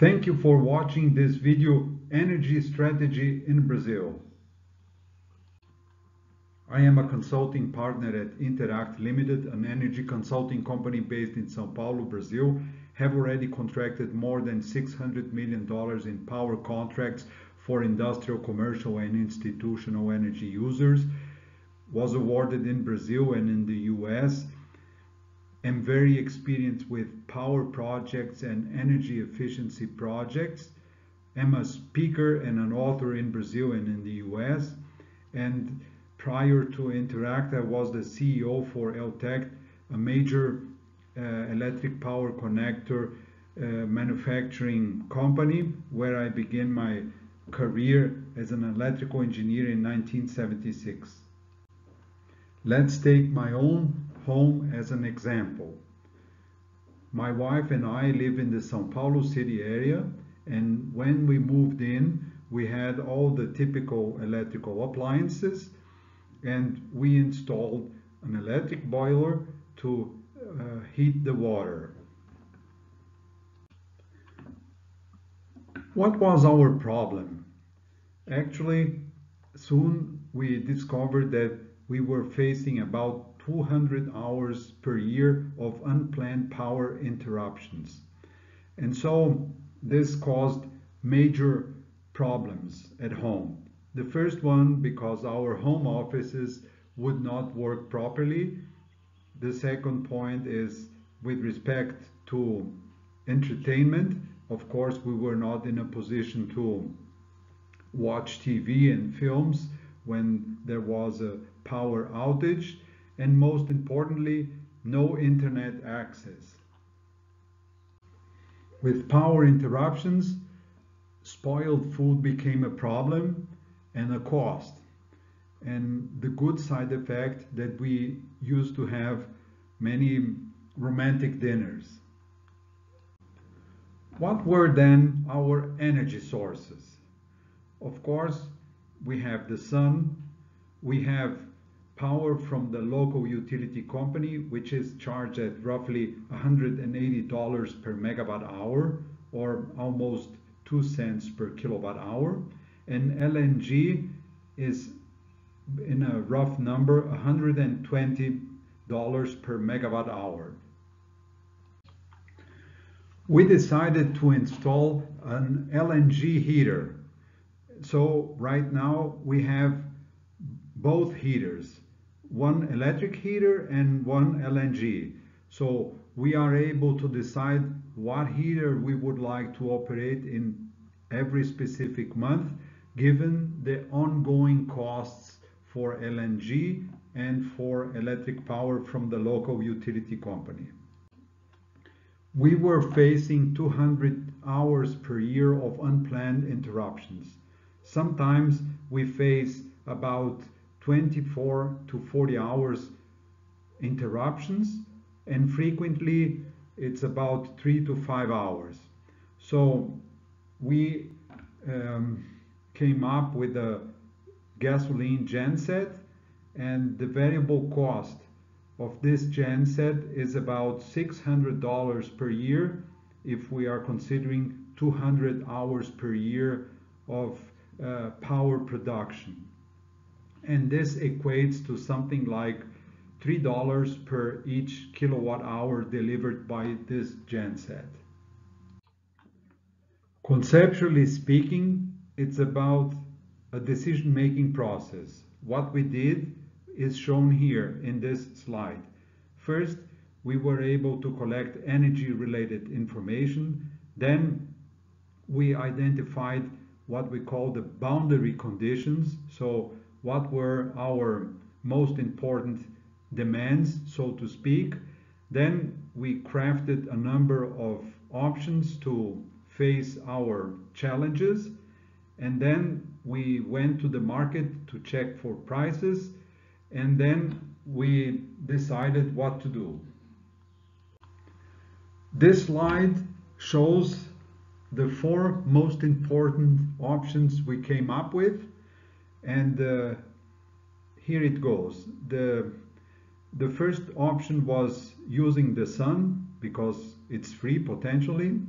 Thank you for watching this video Energy Strategy in Brazil. I am a consulting partner at Interact Limited, an energy consulting company based in São Paulo, Brazil. Have already contracted more than $600 million in power contracts for industrial, commercial, and institutional energy users. Was awarded in Brazil and in the US. Very experienced with power projects and energy efficiency projects. I'm a speaker and an author in Brazil and in the US. And prior to Interact, I was the CEO for Eltec, a major uh, electric power connector uh, manufacturing company, where I began my career as an electrical engineer in 1976. Let's take my own home as an example. My wife and I live in the São Paulo city area, and when we moved in, we had all the typical electrical appliances and we installed an electric boiler to uh, heat the water. What was our problem? Actually, soon we discovered that we were facing about 200 hours per year of unplanned power interruptions. And so this caused major problems at home. The first one, because our home offices would not work properly. The second point is with respect to entertainment. Of course, we were not in a position to watch TV and films when there was a power outage. And most importantly, no internet access. With power interruptions, spoiled food became a problem and a cost. And the good side effect that we used to have many romantic dinners. What were then our energy sources? Of course, we have the sun, we have power from the local utility company, which is charged at roughly $180 per megawatt hour or almost 2 cents per kilowatt hour and LNG is in a rough number $120 per megawatt hour. We decided to install an LNG heater. So right now we have both heaters, one electric heater and one LNG. So we are able to decide what heater we would like to operate in every specific month given the ongoing costs for LNG and for electric power from the local utility company. We were facing 200 hours per year of unplanned interruptions. Sometimes we face about 24 to 40 hours interruptions and frequently it's about three to five hours. So we um, came up with a gasoline genset and the variable cost of this genset is about $600 per year if we are considering 200 hours per year of uh, power production. And this equates to something like $3 per each kilowatt hour delivered by this genset. Conceptually speaking, it's about a decision-making process. What we did is shown here in this slide. First, we were able to collect energy-related information. Then we identified what we call the boundary conditions. So what were our most important demands, so to speak. Then we crafted a number of options to face our challenges and then we went to the market to check for prices and then we decided what to do. This slide shows the four most important options we came up with and uh, here it goes. The, the first option was using the sun because it's free potentially.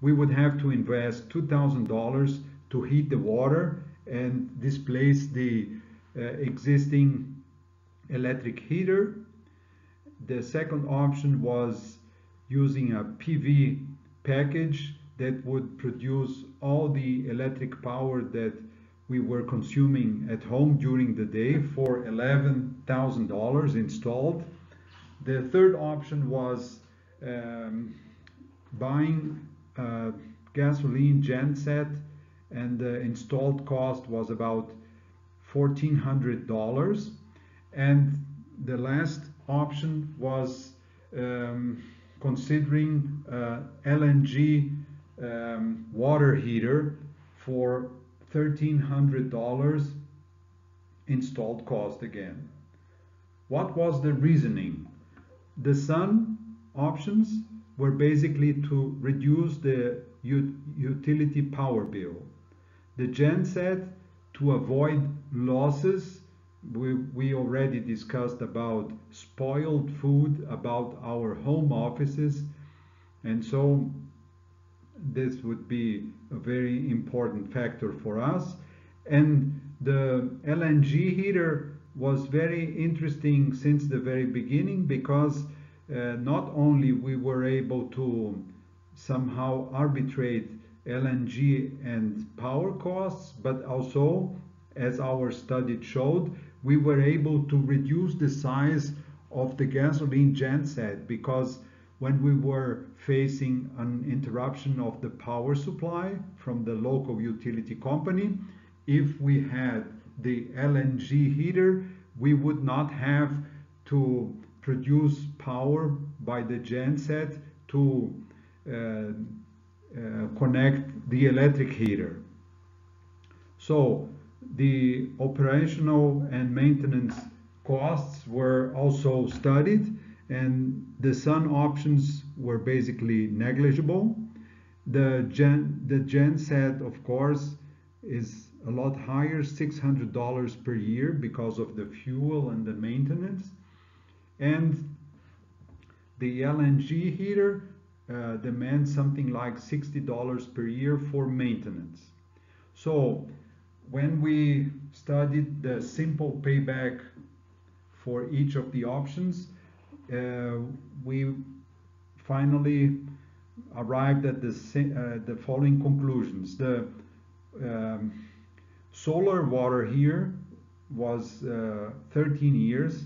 we would have to invest $2,000 to heat the water and displace the uh, existing electric heater. The second option was using a PV package that would produce all the electric power that we were consuming at home during the day for $11,000 installed. The third option was um, buying a gasoline genset and the installed cost was about $1,400. And the last option was um, considering uh, LNG um, water heater for $1,300 installed cost again. What was the reasoning? The sun options were basically to reduce the utility power bill. The genset to avoid losses. We, we already discussed about spoiled food, about our home offices. And so this would be a very important factor for us. And the LNG heater was very interesting since the very beginning because uh, not only we were able to somehow arbitrate LNG and power costs, but also, as our study showed, we were able to reduce the size of the gasoline genset because when we were facing an interruption of the power supply from the local utility company, if we had the LNG heater, we would not have to produce power by the genset to uh, uh, connect the electric heater. So the operational and maintenance costs were also studied and the sun options were basically negligible. The gen, the gen set, of course, is a lot higher, $600 per year because of the fuel and the maintenance. And the LNG heater uh, demands something like $60 per year for maintenance. So when we studied the simple payback for each of the options, uh, we finally arrived at the, uh, the following conclusions. The um, solar water here was uh, 13 years,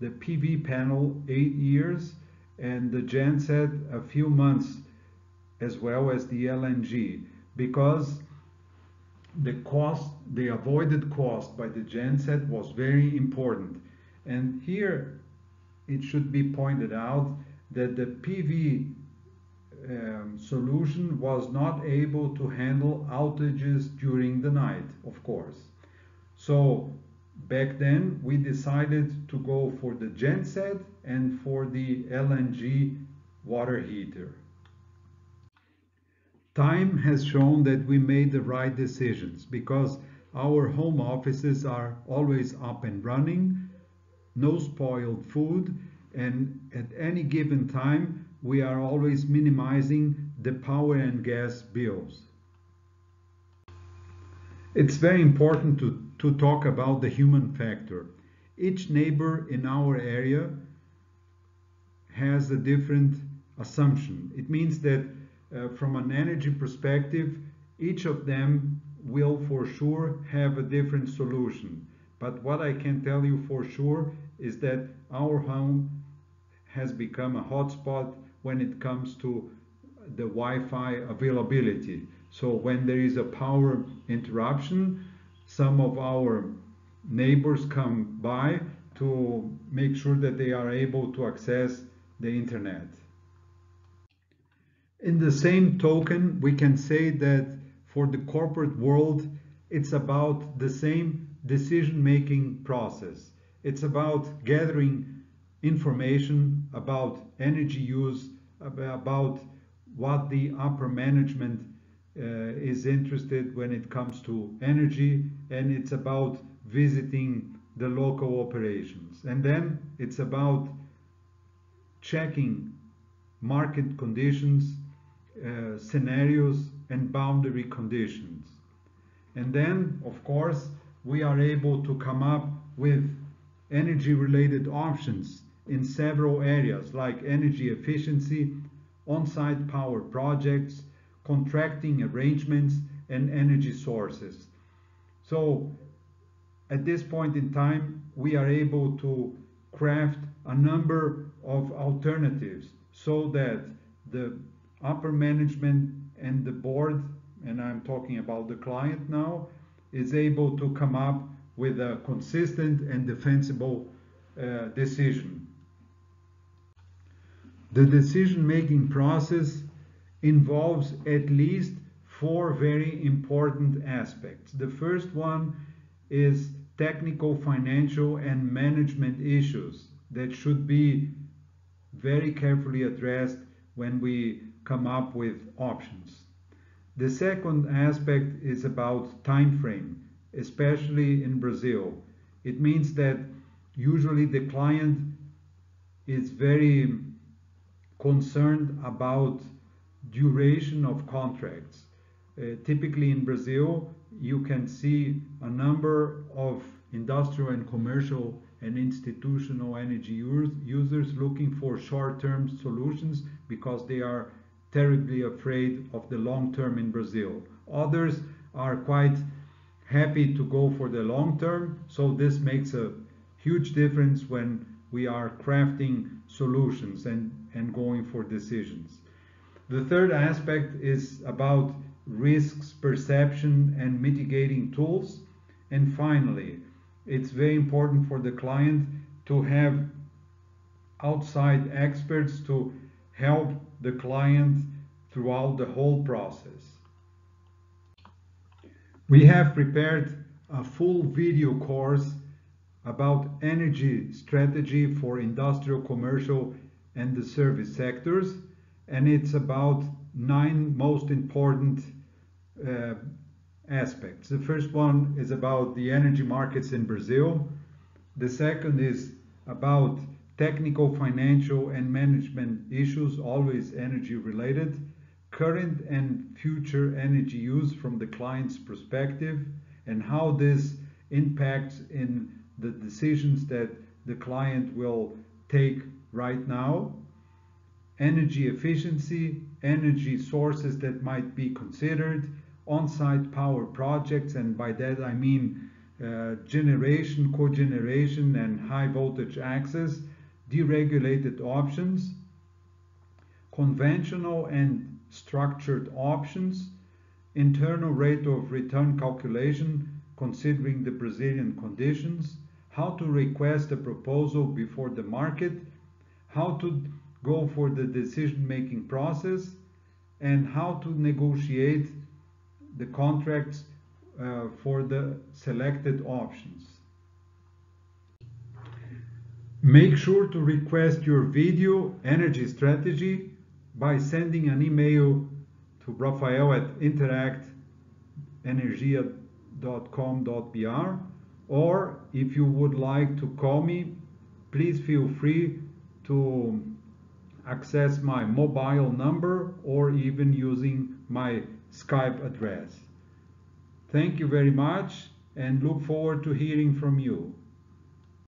the PV panel 8 years, and the genset a few months as well as the LNG because the cost, the avoided cost by the genset was very important. And here it should be pointed out that the PV um, solution was not able to handle outages during the night, of course. So back then we decided to go for the genset and for the LNG water heater. Time has shown that we made the right decisions because our home offices are always up and running no spoiled food, and at any given time, we are always minimizing the power and gas bills. It's very important to, to talk about the human factor. Each neighbor in our area has a different assumption. It means that uh, from an energy perspective, each of them will for sure have a different solution. But what I can tell you for sure is that our home has become a hotspot when it comes to the Wi-Fi availability. So when there is a power interruption, some of our neighbors come by to make sure that they are able to access the internet. In the same token, we can say that for the corporate world, it's about the same decision-making process. It's about gathering information about energy use, about what the upper management uh, is interested when it comes to energy, and it's about visiting the local operations. And then it's about checking market conditions, uh, scenarios and boundary conditions. And then, of course, we are able to come up with energy related options in several areas like energy efficiency, on-site power projects, contracting arrangements, and energy sources. So at this point in time, we are able to craft a number of alternatives so that the upper management and the board, and I'm talking about the client now, is able to come up with a consistent and defensible uh, decision. The decision-making process involves at least four very important aspects. The first one is technical, financial, and management issues that should be very carefully addressed when we come up with options. The second aspect is about time frame, especially in Brazil. It means that usually the client is very concerned about duration of contracts. Uh, typically in Brazil, you can see a number of industrial and commercial and institutional energy users looking for short-term solutions because they are terribly afraid of the long term in Brazil. Others are quite happy to go for the long term, so this makes a huge difference when we are crafting solutions and, and going for decisions. The third aspect is about risks perception and mitigating tools. And finally, it's very important for the client to have outside experts to help the client throughout the whole process. We have prepared a full video course about energy strategy for industrial, commercial, and the service sectors, and it's about nine most important uh, aspects. The first one is about the energy markets in Brazil. The second is about technical, financial, and management issues, always energy related, current and future energy use from the client's perspective, and how this impacts in the decisions that the client will take right now, energy efficiency, energy sources that might be considered, on-site power projects, and by that I mean uh, generation, cogeneration, and high voltage access, deregulated options, conventional and structured options, internal rate of return calculation considering the Brazilian conditions, how to request a proposal before the market, how to go for the decision-making process, and how to negotiate the contracts uh, for the selected options. Make sure to request your video energy strategy by sending an email to Rafael at interactenergia.com.br or if you would like to call me, please feel free to access my mobile number or even using my Skype address. Thank you very much and look forward to hearing from you.